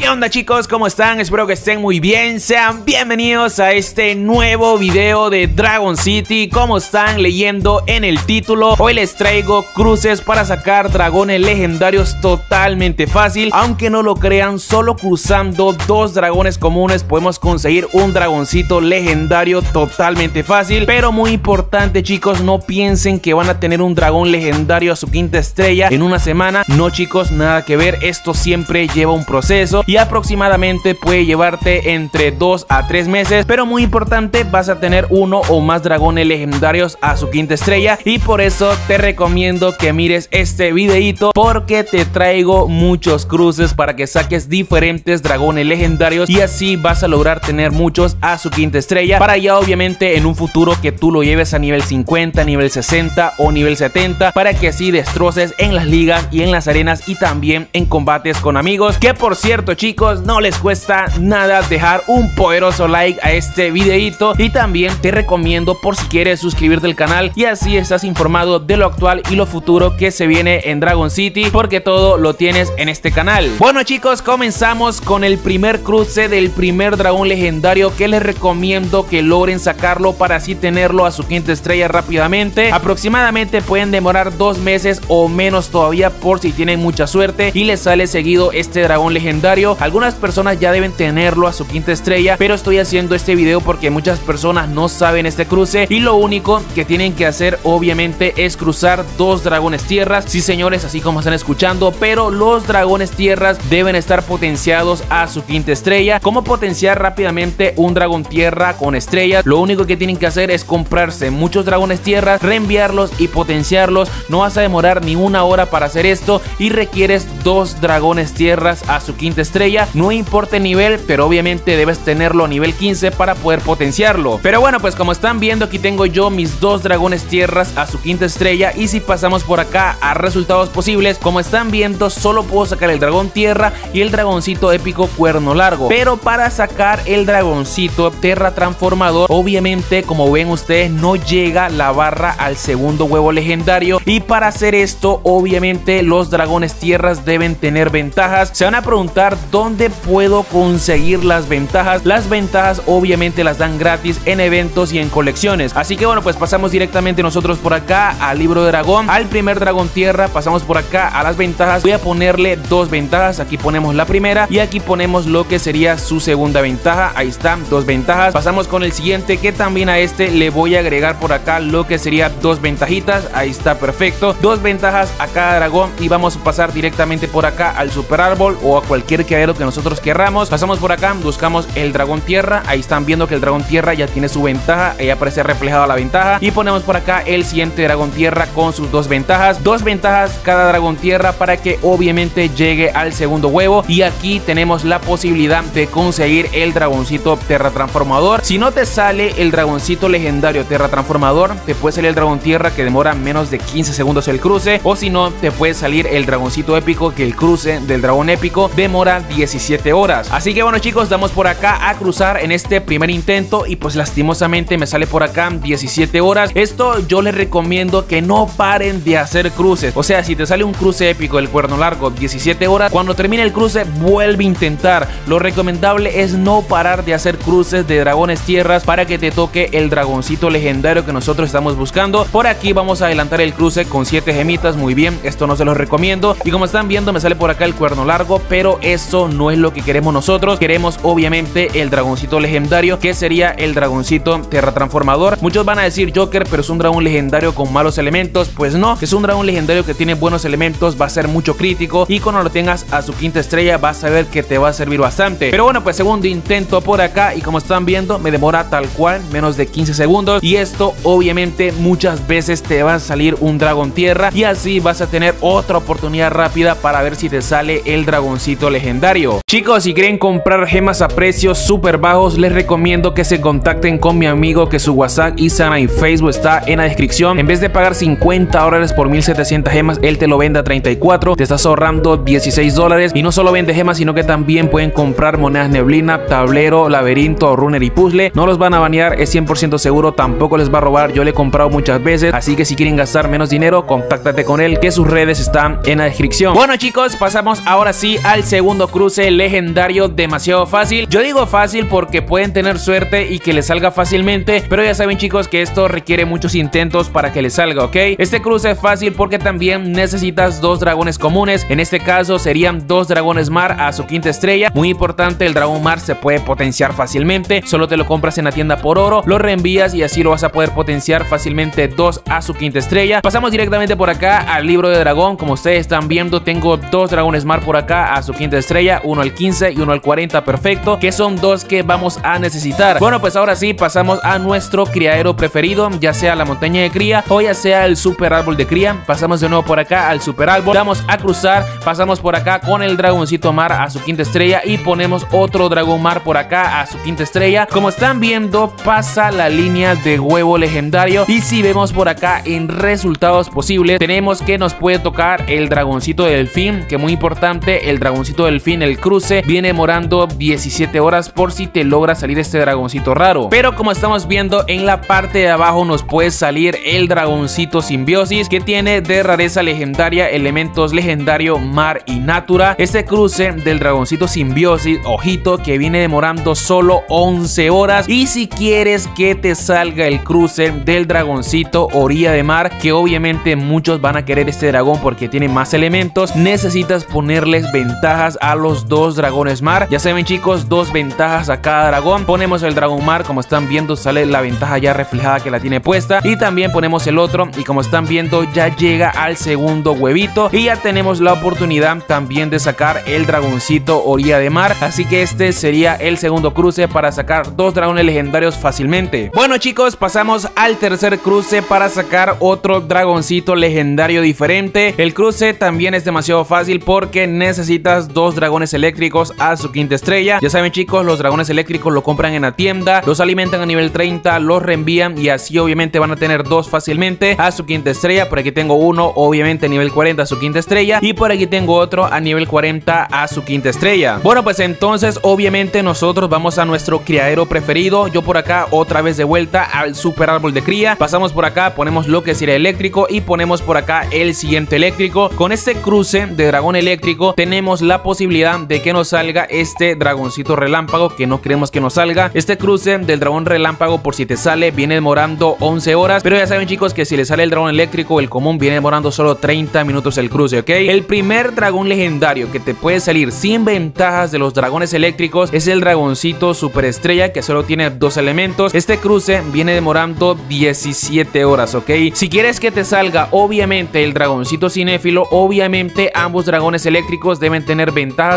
¿Qué onda chicos? ¿Cómo están? Espero que estén muy bien. Sean bienvenidos a este nuevo video de Dragon City. Como están leyendo en el título, hoy les traigo cruces para sacar dragones legendarios totalmente fácil. Aunque no lo crean, solo cruzando dos dragones comunes podemos conseguir un dragoncito legendario totalmente fácil. Pero muy importante chicos, no piensen que van a tener un dragón legendario a su quinta estrella en una semana. No chicos, nada que ver. Esto siempre lleva un proceso y aproximadamente puede llevarte entre 2 a 3 meses, pero muy importante, vas a tener uno o más dragones legendarios a su quinta estrella y por eso te recomiendo que mires este videito porque te traigo muchos cruces para que saques diferentes dragones legendarios y así vas a lograr tener muchos a su quinta estrella para ya obviamente en un futuro que tú lo lleves a nivel 50, nivel 60 o nivel 70 para que así destroces en las ligas y en las arenas y también en combates con amigos que por cierto chicos, no les cuesta nada dejar un poderoso like a este videito y también te recomiendo por si quieres suscribirte al canal y así estás informado de lo actual y lo futuro que se viene en Dragon City porque todo lo tienes en este canal. Bueno chicos, comenzamos con el primer cruce del primer dragón legendario que les recomiendo que logren sacarlo para así tenerlo a su quinta estrella rápidamente. Aproximadamente pueden demorar dos meses o menos todavía por si tienen mucha suerte y les sale seguido este dragón legendario algunas personas ya deben tenerlo a su quinta estrella, pero estoy haciendo este video porque muchas personas no saben este cruce y lo único que tienen que hacer obviamente es cruzar dos dragones tierras. Sí señores, así como están escuchando, pero los dragones tierras deben estar potenciados a su quinta estrella. ¿Cómo potenciar rápidamente un dragón tierra con estrellas? Lo único que tienen que hacer es comprarse muchos dragones tierras, reenviarlos y potenciarlos. No vas a demorar ni una hora para hacer esto y requieres dos dragones tierras a su quinta estrella no importa el nivel, pero obviamente debes tenerlo a nivel 15 para poder potenciarlo. Pero bueno, pues como están viendo aquí tengo yo mis dos dragones tierras a su quinta estrella y si pasamos por acá a resultados posibles, como están viendo solo puedo sacar el dragón tierra y el dragoncito épico cuerno largo. Pero para sacar el dragoncito tierra transformador, obviamente como ven ustedes no llega la barra al segundo huevo legendario y para hacer esto obviamente los dragones tierras deben tener ventajas. Se van a preguntar dónde puedo conseguir las ventajas. Las ventajas obviamente las dan gratis en eventos y en colecciones. Así que bueno, pues pasamos directamente nosotros por acá al libro de dragón, al primer dragón tierra, pasamos por acá a las ventajas. Voy a ponerle dos ventajas, aquí ponemos la primera y aquí ponemos lo que sería su segunda ventaja. Ahí están, dos ventajas. Pasamos con el siguiente que también a este le voy a agregar por acá lo que sería dos ventajitas. Ahí está, perfecto. Dos ventajas a cada dragón y vamos a pasar directamente por acá al super árbol o a cualquier que lo que nosotros querramos. Pasamos por acá, buscamos el dragón tierra. Ahí están viendo que el dragón tierra ya tiene su ventaja. Ahí aparece reflejada la ventaja. Y ponemos por acá el siguiente dragón tierra con sus dos ventajas. Dos ventajas cada dragón tierra para que obviamente llegue al segundo huevo. Y aquí tenemos la posibilidad de conseguir el dragoncito terra transformador. Si no te sale el dragoncito legendario terra transformador, te puede salir el dragón tierra que demora menos de 15 segundos el cruce. O si no, te puede salir el dragoncito épico que el cruce del dragón épico demora 17 horas. Así que bueno chicos, damos por acá a cruzar en este primer intento y pues lastimosamente me sale por acá 17 horas. Esto yo les recomiendo que no paren de hacer cruces. O sea, si te sale un cruce épico del cuerno largo 17 horas, cuando termine el cruce vuelve a intentar. Lo recomendable es no parar de hacer cruces de dragones tierras para que te toque el dragoncito legendario que nosotros estamos buscando. Por aquí vamos a adelantar el cruce con 7 gemitas, muy bien, esto no se los recomiendo. Y como están viendo me sale por acá el cuerno largo, pero eso no es lo que queremos nosotros. Queremos obviamente el dragoncito legendario, que sería el dragoncito terratransformador. Muchos van a decir Joker, pero es un dragón legendario con malos elementos. Pues no, es un dragón legendario que tiene buenos elementos, va a ser mucho crítico y cuando lo tengas a su quinta estrella vas a ver que te va a servir bastante. Pero bueno, pues segundo intento por acá y como están viendo me demora tal cual menos de 15 segundos y esto obviamente muchas veces te va a salir un dragón tierra y así vas a tener otra oportunidad rápida para ver si te sale el dragoncito legendario. Chicos, si quieren comprar gemas a precios súper bajos, les recomiendo que se contacten con mi amigo que su WhatsApp, Instagram y Facebook está en la descripción. En vez de pagar 50 dólares por 1700 gemas, él te lo vende a 34. Te estás ahorrando 16 dólares. Y no solo vende gemas, sino que también pueden comprar monedas neblina, tablero, laberinto, runner y puzzle. No los van a banear, es 100% seguro, tampoco les va a robar. Yo le he comprado muchas veces, así que si quieren gastar menos dinero, contáctate con él, que sus redes están en la descripción. Bueno chicos, pasamos ahora sí al segundo cruce legendario demasiado fácil. Yo digo fácil porque pueden tener suerte y que les salga fácilmente, pero ya saben chicos que esto requiere muchos intentos para que les salga, ¿ok? Este cruce es fácil porque también necesitas dos dragones comunes, en este caso serían dos dragones mar a su quinta estrella. Muy importante, el dragón mar se puede potenciar fácilmente, solo te lo compras en la tienda por oro, lo reenvías y así lo vas a poder potenciar fácilmente dos a su quinta estrella. Pasamos directamente por acá al libro de dragón, como ustedes están viendo tengo dos dragones mar por acá a su quinta estrella, uno al 15 y uno al 40 perfecto, que son dos que vamos a necesitar. Bueno pues ahora sí pasamos a nuestro criadero preferido, ya sea la montaña de cría o ya sea el super árbol de cría. Pasamos de nuevo por acá al super árbol, vamos a cruzar, pasamos por acá con el dragoncito mar a su quinta estrella y ponemos otro dragón mar por acá a su quinta estrella. Como están viendo pasa la línea de huevo legendario y si vemos por acá en resultados posibles tenemos que nos puede tocar el dragoncito del delfín que muy importante el dragoncito del delfín el cruce viene morando 17 horas por si te logra salir este dragoncito raro. Pero como estamos viendo en la parte de abajo nos puede salir el dragoncito simbiosis que tiene de rareza legendaria elementos legendario mar y natura. Este cruce del dragoncito simbiosis ojito que viene demorando solo 11 horas. Y si quieres que te salga el cruce del dragoncito orilla de mar que obviamente muchos van a querer este dragón porque tiene más elementos necesitas ponerles ventajas a los dos dragones mar. Ya saben chicos dos ventajas a cada dragón. Ponemos el dragón mar como están viendo sale la ventaja ya reflejada que la tiene puesta. Y también ponemos el otro y como están viendo ya llega al segundo huevito. Y ya tenemos la oportunidad también de sacar el dragoncito orilla de mar. Así que este sería el segundo cruce para sacar dos dragones legendarios fácilmente. Bueno chicos pasamos al tercer cruce para sacar otro dragoncito legendario diferente. El cruce también es demasiado fácil porque necesitas dos dragones eléctricos a su quinta estrella. Ya saben chicos los dragones eléctricos lo compran en la tienda los alimentan a nivel 30 los reenvían y así obviamente van a tener dos fácilmente a su quinta estrella. Por aquí tengo uno obviamente a nivel 40 a su quinta estrella. Y por aquí tengo otro a nivel 40 a su quinta estrella. Bueno pues entonces obviamente nosotros vamos a nuestro criadero preferido. Yo por acá otra vez de vuelta al super árbol de cría. Pasamos por acá ponemos lo que sería eléctrico y ponemos por acá el siguiente eléctrico. Con este cruce de dragón eléctrico tenemos la posibilidad de que nos salga este dragoncito relámpago que no queremos que nos salga. Este cruce del dragón relámpago por si te sale viene demorando 11 horas. Pero ya saben chicos que si le sale el dragón eléctrico el común viene demorando solo 30 minutos el cruce ok el primer dragón legendario que te puede salir sin ventajas de los dragones eléctricos es el dragoncito superestrella que solo tiene dos elementos. Este cruce viene demorando 17 horas ok si quieres que te salga obviamente el dragoncito cinéfilo obviamente ambos dragones eléctricos deben tener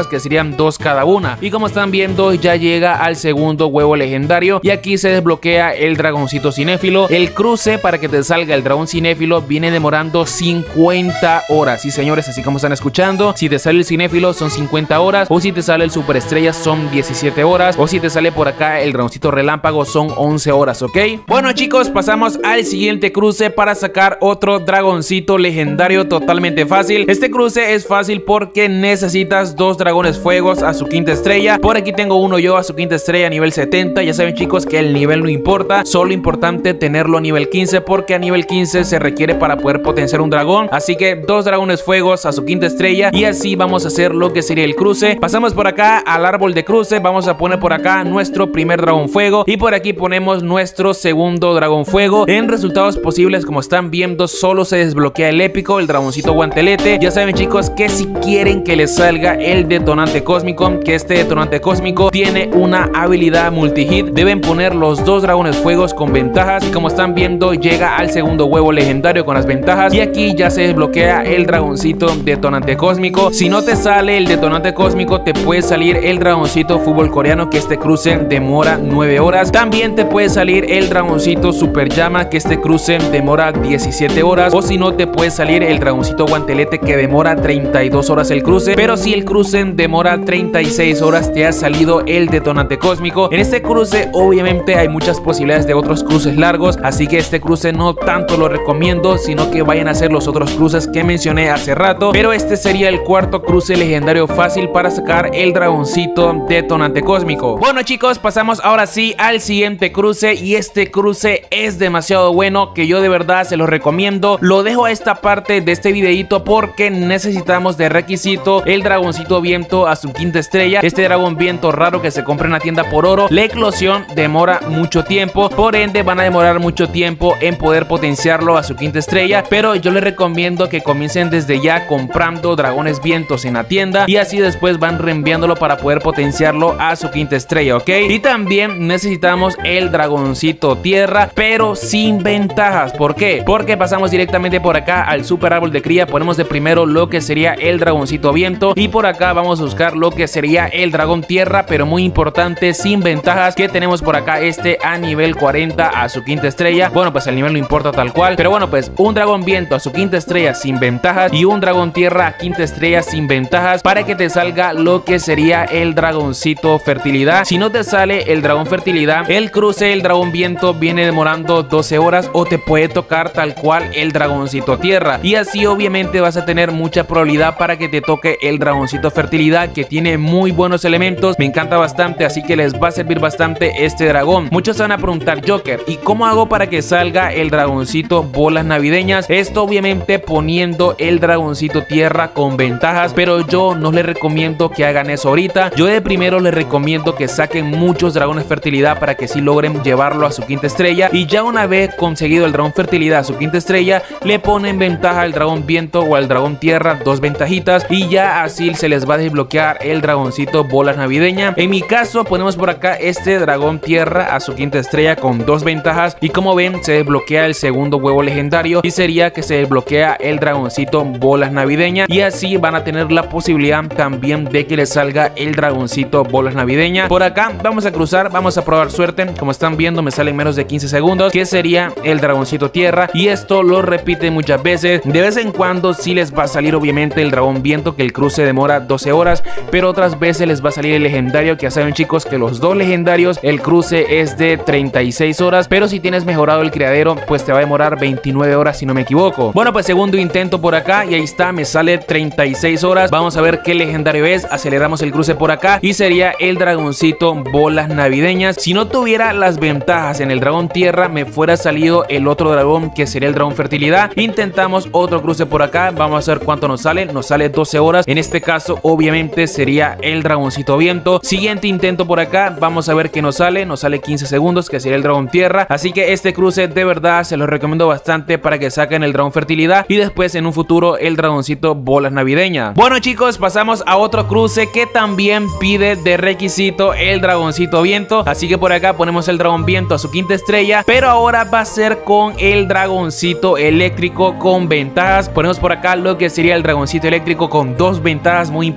que serían dos cada una. Y como están viendo ya llega al segundo huevo legendario y aquí se desbloquea el dragoncito cinéfilo. El cruce para que te salga el dragón cinéfilo viene demorando 50 horas. Sí señores así como están escuchando si te sale el cinéfilo son 50 horas o si te sale el superestrella son 17 horas o si te sale por acá el dragoncito relámpago son 11 horas ok bueno chicos pasamos al siguiente cruce para sacar otro dragoncito legendario totalmente fácil. Este cruce es fácil porque necesitas dos dragones fuegos a su quinta estrella. Por aquí tengo uno yo a su quinta estrella a nivel 70 ya saben chicos que el nivel no importa. Solo importante tenerlo a nivel 15 porque a nivel 15 se requiere para poder potenciar un dragón. Así que dos dragones fuegos a su quinta estrella y así vamos a hacer lo que sería el cruce. Pasamos por acá al árbol de cruce. Vamos a poner por acá nuestro primer dragón fuego y por aquí ponemos nuestro segundo dragón fuego. En resultados posibles como están viendo solo se desbloquea el épico el dragoncito guantelete. Ya saben chicos que si quieren que les salga el detonante cósmico que este detonante cósmico tiene una habilidad multi-hit. Deben poner los dos dragones fuegos con ventajas y como están viendo llega al segundo huevo legendario con las ventajas. Y aquí ya se desbloquea el dragoncito detonante cósmico. Si no te sale el detonante cósmico te puede salir el dragoncito fútbol coreano que este cruce demora 9 horas. También te puede salir el dragoncito super llama que este cruce demora 17 horas. O si no te puede salir el dragoncito guantelete que demora 32 horas el cruce. Pero si el cruce demora 36 horas te ha salido el detonante cósmico. En este cruce obviamente hay muchas posibilidades de otros cruces largos así que este cruce no tanto lo recomiendo sino que vayan a hacer los otros cruces que mencioné hace rato. Pero este sería el cuarto cruce legendario fácil para sacar el dragoncito detonante cósmico. Bueno chicos pasamos ahora sí al siguiente cruce y este cruce es demasiado bueno que yo de verdad se lo recomiendo. Lo dejo a esta parte de este videito porque necesitamos de requisito el dragoncito viento a su quinta estrella. Este dragón viento raro que se compra en la tienda por oro. La eclosión demora mucho tiempo, por ende van a demorar mucho tiempo en poder potenciarlo a su quinta estrella, pero yo les recomiendo que comiencen desde ya comprando dragones vientos en la tienda y así después van reenviándolo para poder potenciarlo a su quinta estrella, ¿ok? Y también necesitamos el dragoncito tierra, pero sin ventajas. ¿Por qué? Porque pasamos directamente por acá al super árbol de cría, ponemos de primero lo que sería el dragoncito viento y por acá vamos a buscar lo que sería el dragón tierra, pero muy importante, sin ventajas, que tenemos por acá este a nivel 40 a su quinta estrella. Bueno, pues el nivel no importa tal cual, pero bueno, pues un dragón viento a su quinta estrella sin ventajas y un dragón tierra a quinta estrella sin ventajas para que te salga lo que sería el dragoncito fertilidad. Si no te sale el dragón fertilidad, el cruce el dragón viento viene demorando 12 horas o te puede tocar tal cual el dragoncito tierra. Y así obviamente vas a tener mucha probabilidad para que te toque el dragoncito fertilidad que tiene muy buenos elementos. Me encanta bastante, así que les va a servir bastante este dragón. Muchos van a preguntar, Joker, ¿y cómo hago para que salga el dragoncito bolas navideñas? Esto obviamente poniendo el dragoncito tierra con ventajas, pero yo no les recomiendo que hagan eso ahorita. Yo de primero les recomiendo que saquen muchos dragones fertilidad para que si logren llevarlo a su quinta estrella y ya una vez conseguido el dragón fertilidad a su quinta estrella, le ponen ventaja al dragón viento o al dragón tierra, dos ventajitas y ya así se les va a desbloquear el dragoncito bolas navideña. En mi caso ponemos por acá este dragón tierra a su quinta estrella con dos ventajas. Y como ven se desbloquea el segundo huevo legendario y sería que se desbloquea el dragoncito bolas navideña. Y así van a tener la posibilidad también de que les salga el dragoncito bolas navideña. Por acá vamos a cruzar vamos a probar suerte. Como están viendo me salen menos de 15 segundos que sería el dragoncito tierra. Y esto lo repite muchas veces. De vez en cuando si les va a salir obviamente el dragón viento que el cruce demora 12 horas pero otras veces les va a salir el legendario que ya saben chicos que los dos legendarios el cruce es de 36 horas, pero si tienes mejorado el criadero, pues te va a demorar 29 horas si no me equivoco. Bueno, pues segundo intento por acá y ahí está, me sale 36 horas. Vamos a ver qué legendario es. Aceleramos el cruce por acá y sería el dragoncito bolas navideñas. Si no tuviera las ventajas en el dragón tierra, me fuera salido el otro dragón que sería el dragón fertilidad. Intentamos otro cruce por acá. Vamos a ver cuánto nos sale. Nos sale 12 horas. En este caso, obviamente sería el dragoncito viento. Siguiente intento por acá. Vamos a ver qué nos sale. Nos sale 15 segundos, que sería el dragón tierra. Así que este cruce de verdad se los recomiendo bastante para que saquen el dragón fertilidad y después en un futuro el dragoncito bolas navideña. Bueno chicos, pasamos a otro cruce que también pide de requisito el dragoncito viento. Así que por acá ponemos el dragón viento a su quinta estrella, pero ahora va a ser con el dragoncito eléctrico con ventajas. Ponemos por acá lo que sería el dragoncito eléctrico con dos ventajas muy importantes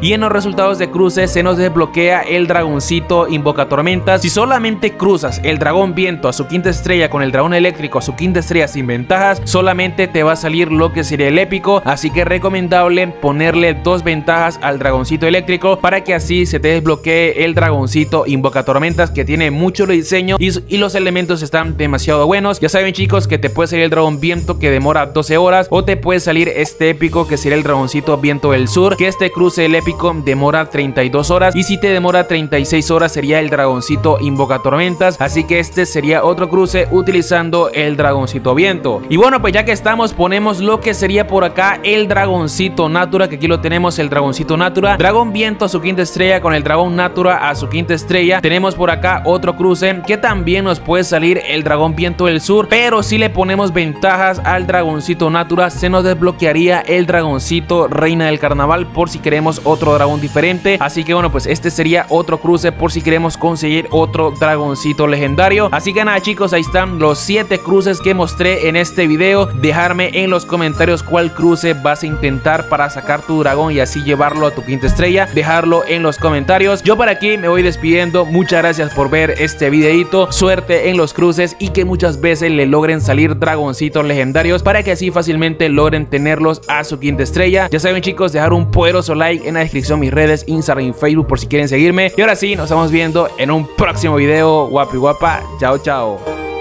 y en los resultados de cruce se nos desbloquea el dragoncito invoca tormentas. Si solamente cruzas el dragón viento a su quinta estrella con el dragón eléctrico a su quinta estrella sin ventajas, solamente te va a salir lo que sería el épico, así que recomendable ponerle dos ventajas al dragoncito eléctrico para que así se te desbloquee el dragoncito invoca tormentas que tiene mucho diseño y, y los elementos están demasiado buenos. Ya saben chicos que te puede salir el dragón viento que demora 12 horas o te puede salir este épico que sería el dragoncito viento del sur, que este cruce el épico demora 32 horas y si te demora 36 horas sería el dragoncito invoca tormentas, así que este sería otro cruce utilizando el dragoncito viento. Y bueno, pues ya que estamos ponemos lo que sería por acá el dragoncito natura, que aquí lo tenemos el dragoncito natura, dragón viento a su quinta estrella con el dragón natura a su quinta estrella. Tenemos por acá otro cruce que también nos puede salir el dragón viento del sur, pero si le ponemos ventajas al dragoncito natura se nos desbloquearía el dragoncito reina del carnaval por si queremos otro dragón diferente. Así que bueno, pues este sería otro cruce por si queremos conseguir otro dragoncito legendario. Así que nada chicos, ahí están los 7 cruces que mostré en este video. Dejarme en los comentarios cuál cruce vas a intentar para sacar tu dragón y así llevarlo a tu quinta estrella. Dejarlo en los comentarios. Yo por aquí me voy despidiendo. Muchas gracias por ver este videito. Suerte en los cruces y que muchas veces le logren salir dragoncitos legendarios para que así fácilmente logren tenerlos a su quinta estrella. Ya saben chicos, dejar un poderoso like en la descripción mis redes, Instagram y Facebook por si quieren seguirme. Y ahora sí, nos estamos viendo en un próximo video. Guapi guapa. Chao, chao.